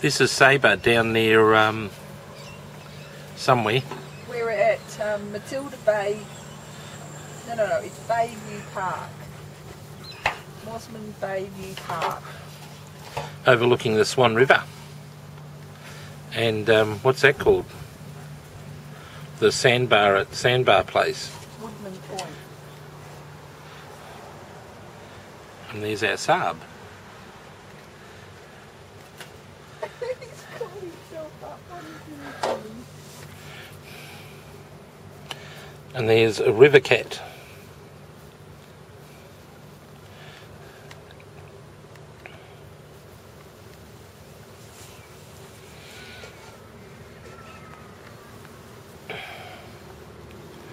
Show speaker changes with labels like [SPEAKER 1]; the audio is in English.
[SPEAKER 1] This is Sabre down near um, somewhere.
[SPEAKER 2] We're at um, Matilda Bay. No, no, no. It's Bayview Park. Mosman Bayview Park.
[SPEAKER 1] overlooking the Swan River. And um, what's that called? The sandbar at Sandbar Place.
[SPEAKER 2] Woodman Point.
[SPEAKER 1] And there's our Saab. And there's a river cat.